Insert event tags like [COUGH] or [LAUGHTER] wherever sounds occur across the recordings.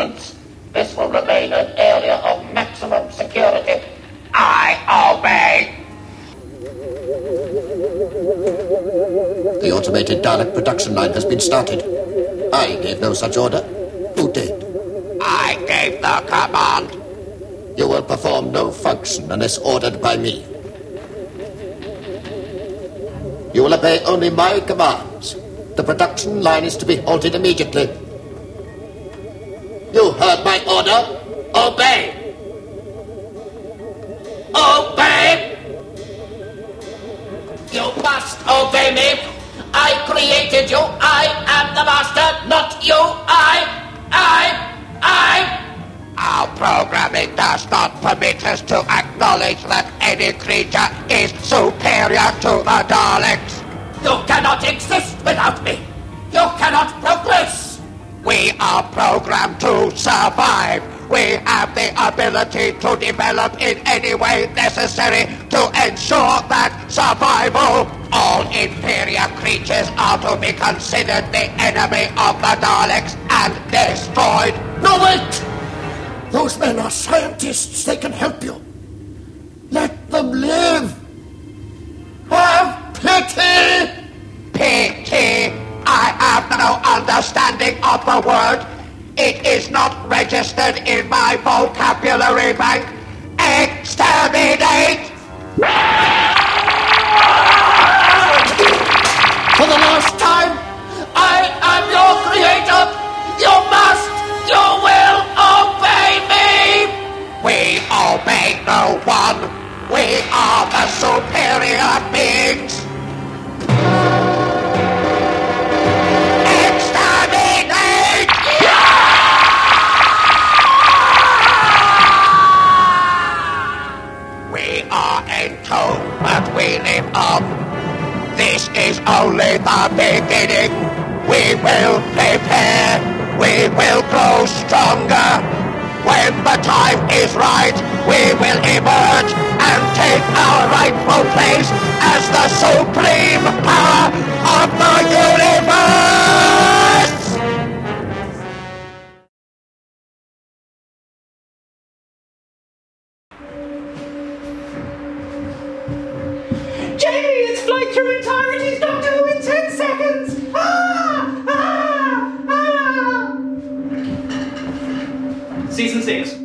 entrance. This will remain an area of maximum security. I obey. The automated Dalek production line has been started. I gave no such order. Who did? I gave the command. You will perform no function unless ordered by me. You will obey only my commands. The production line is to be halted immediately. Obey. Obey! You must obey me. I created you. I am the master, not you. I, I, I. Our programming does not permit us to acknowledge that any creature is superior to the Daleks. You cannot exist without me. You cannot progress. We are programmed to survive. We have the ability to develop in any way necessary to ensure that survival. All inferior creatures are to be considered the enemy of the Daleks and destroyed. No, wait! Those men are scientists. They can help you. Let them live. Have pity! Pity. I have no understanding of the word. It is not registered in my vocabulary bank. Exterminate! Are entombed, but we live on. This is only the beginning. We will prepare. We will grow stronger. When the time is right, we will emerge and take our rightful place as the supreme power of the universe! Jamie, it's flight through entirety's in 10 seconds! Ah! Ah! Ah! Season 6.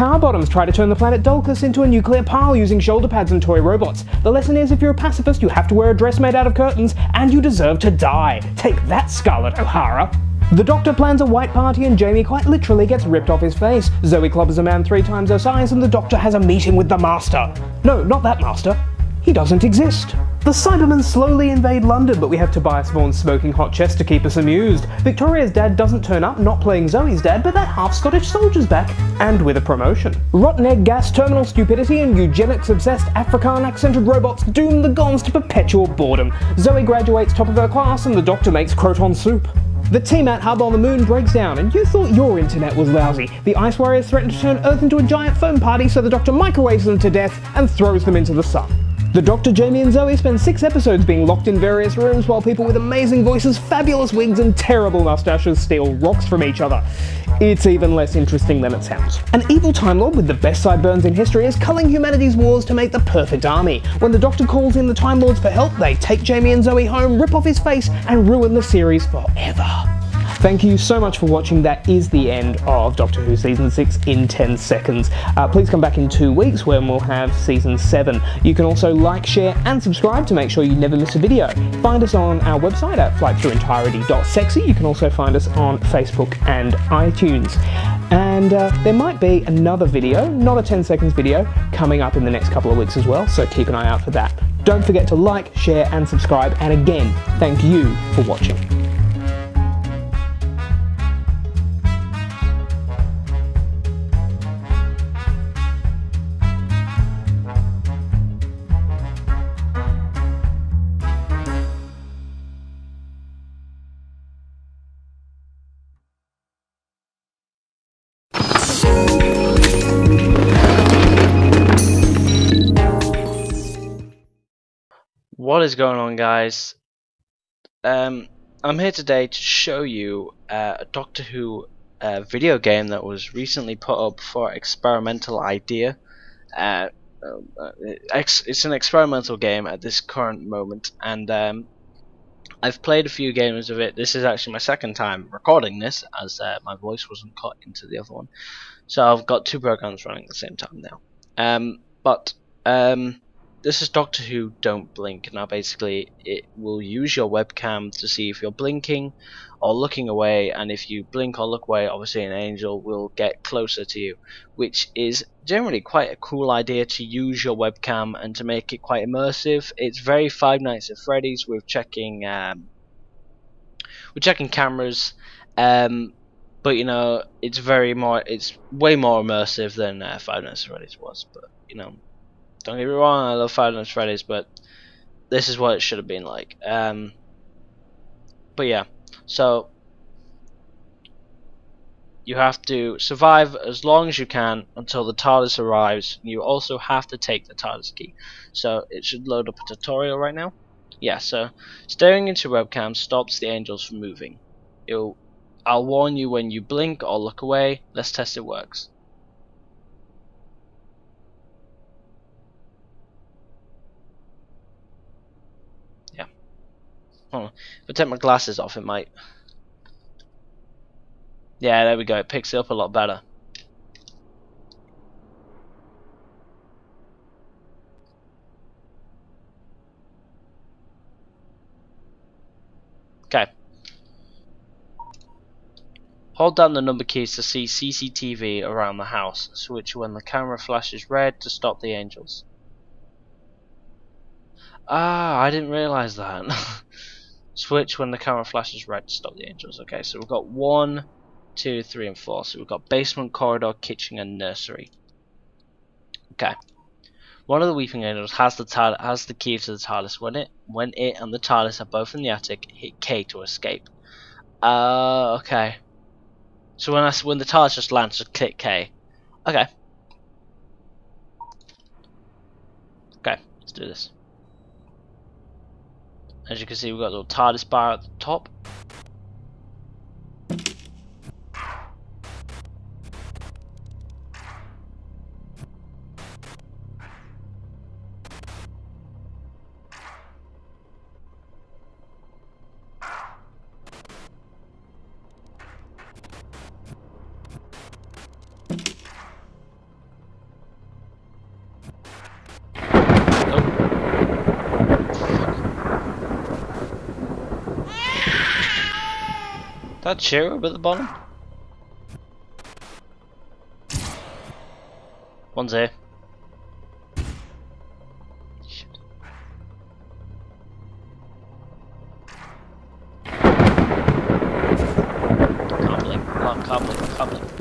Power bottoms try to turn the planet Dulkis into a nuclear pile using shoulder pads and toy robots. The lesson is if you're a pacifist, you have to wear a dress made out of curtains, and you deserve to die. Take that, Scarlett O'Hara. The Doctor plans a white party and Jamie quite literally gets ripped off his face. Zoe clobbers a man three times her size and the Doctor has a meeting with the Master. No, not that Master. He doesn't exist. The Cybermen slowly invade London, but we have Tobias Vaughan smoking hot chest to keep us amused. Victoria's dad doesn't turn up, not playing Zoe's dad, but that half Scottish soldier's back, and with a promotion. Rotten egg gas, terminal stupidity, and eugenics obsessed Afrikaan accented robots doom the Gonds to perpetual boredom. Zoe graduates top of her class, and the Doctor makes Kroton soup. The T-Mat hub on the moon breaks down, and you thought your internet was lousy. The Ice Warriors threaten to turn Earth into a giant foam party, so the Doctor microwaves them to death and throws them into the sun. The Doctor, Jamie, and Zoe spend six episodes being locked in various rooms while people with amazing voices, fabulous wigs, and terrible mustaches steal rocks from each other. It's even less interesting than it sounds. An evil Time Lord with the best sideburns in history is culling humanity's wars to make the perfect army. When the Doctor calls in the Time Lords for help, they take Jamie and Zoe home, rip off his face, and ruin the series forever. Thank you so much for watching. That is the end of Doctor Who Season 6 in 10 seconds. Uh, please come back in two weeks when we'll have Season 7. You can also like, share, and subscribe to make sure you never miss a video. Find us on our website at flightthroughentirety.sexy. You can also find us on Facebook and iTunes. And uh, there might be another video, not a 10 seconds video, coming up in the next couple of weeks as well, so keep an eye out for that. Don't forget to like, share, and subscribe. And again, thank you for watching. What is going on, guys? Um, I'm here today to show you uh, a Doctor Who uh, video game that was recently put up for experimental idea. Uh, uh, it's an experimental game at this current moment, and um, I've played a few games of it. This is actually my second time recording this, as uh, my voice wasn't cut into the other one. So I've got two programs running at the same time now. Um, but um, this is Doctor Who Don't Blink. Now, basically, it will use your webcam to see if you're blinking or looking away, and if you blink or look away, obviously an angel will get closer to you, which is generally quite a cool idea to use your webcam and to make it quite immersive. It's very Five Nights at Freddy's with checking, um, with checking cameras, um, but you know, it's very more, it's way more immersive than uh, Five Nights at Freddy's was, but you know. Don't get me wrong, I love Five Nights at Freddy's, but this is what it should have been like. Um, but yeah, so you have to survive as long as you can until the TARDIS arrives. You also have to take the TARDIS key. So it should load up a tutorial right now. Yeah, so staring into webcam stops the angels from moving. It'll, I'll warn you when you blink or look away. Let's test it works. Hold on. If I take my glasses off, it might. Yeah, there we go. It picks it up a lot better. Okay. Hold down the number keys to see CCTV around the house. Switch when the camera flashes red to stop the angels. Ah, I didn't realise that. [LAUGHS] Switch when the camera flashes red to stop the angels. Okay, so we've got one, two, three, and four. So we've got basement, corridor, kitchen, and nursery. Okay. One of the weeping angels has the has the key to the TARDIS. When it when it and the TARDIS are both in the attic, hit K to escape. Uh, okay. So when I when the TARDIS just lands, just click K. Okay. Okay, let's do this. As you can see, we've got a little TARDIS bar at the top. That cherub at the bottom? One's here. Shit. Can't, can't blink,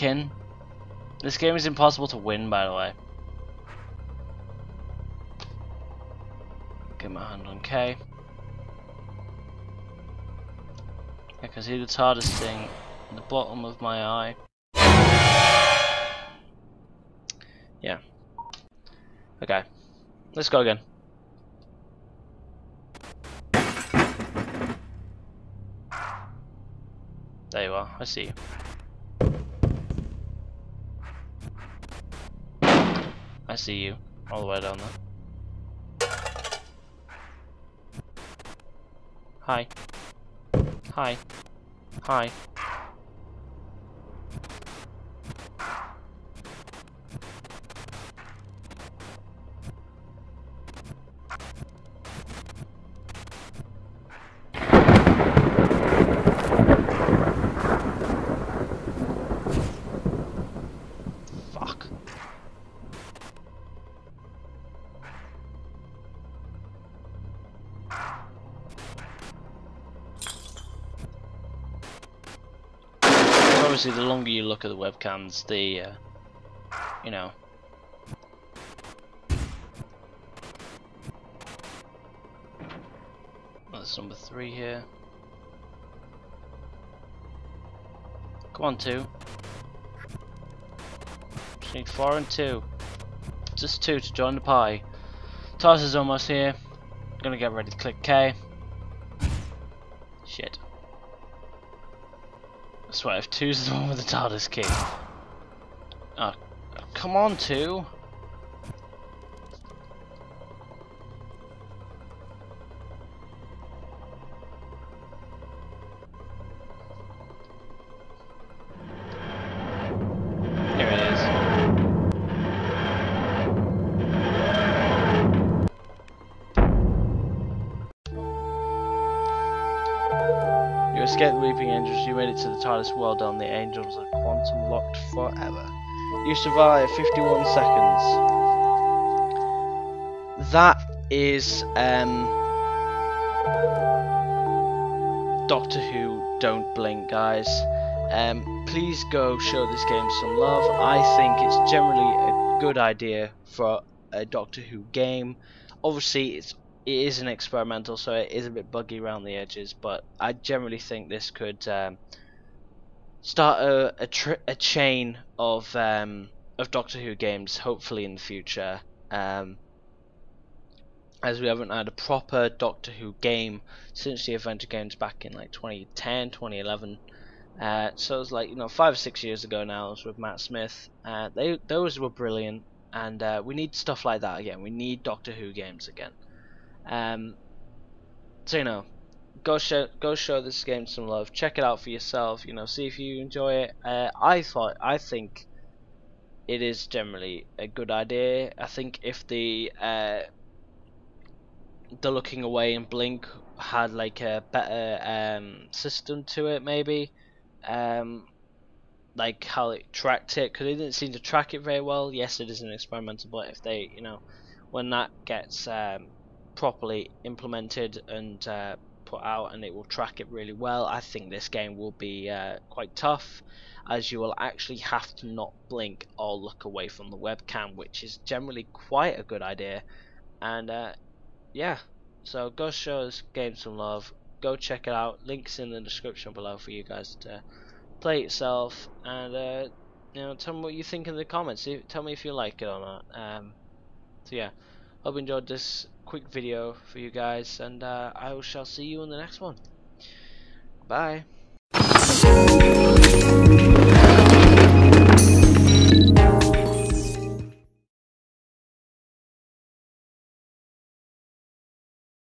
I'm. This game is impossible to win, by the way. Get my hand on K. I can see the TARDIS thing at the bottom of my eye. Yeah. Okay. Let's go again. There you are, I see you. See you, all the way down there. Hi. Hi. Hi. Obviously, the longer you look at the webcams, the, uh, you know. that's number three here. Come on, two. Just need four and two. Just two to join the pie. TARDIS is almost here. Gonna get ready to click K. I swear if two's the one with the TARDIS key. Oh, come on, two. TARDIS well done, the Angels are quantum locked forever. You survive 51 seconds. That is um, Doctor Who Don't Blink, guys. Um, please go show this game some love. I think it's generally a good idea for a Doctor Who game. Obviously, it's it is an experimental, so it is a bit buggy around the edges. But I generally think this could um, start a a, tr- a chain of um, of Doctor Who games. Hopefully in the future, um, as we haven't had a proper Doctor Who game since the Adventure games back in like 2010, 2011. Uh, so it's like you know five or six years ago now. With Matt Smith. Uh, they those were brilliant, and uh, we need stuff like that again. We need Doctor Who games again. Um, so you know, go show go show this game some love. Check it out for yourself. You know, see if you enjoy it. Uh, I thought I think it is generally a good idea. I think if the uh, the looking away and blink had like a better um, system to it, maybe um, like how it tracked it because they didn't seem to track it very well. Yes, it is an experimental, but if they, you know, when that gets um, properly implemented and uh, put out, and it will track it really well, I think this game will be uh, quite tough, as you will actually have to not blink or look away from the webcam, which is generally quite a good idea. And uh, yeah, so go show this game some love. Go check it out. Links in the description below for you guys to play it yourself and uh, you know tell me what you think in the comments. Tell me if you like it or not. Um, so yeah, hope you enjoyed this quick video for you guys, and uh, I shall see you in the next one. Bye.